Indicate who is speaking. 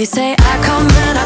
Speaker 1: They say I come in.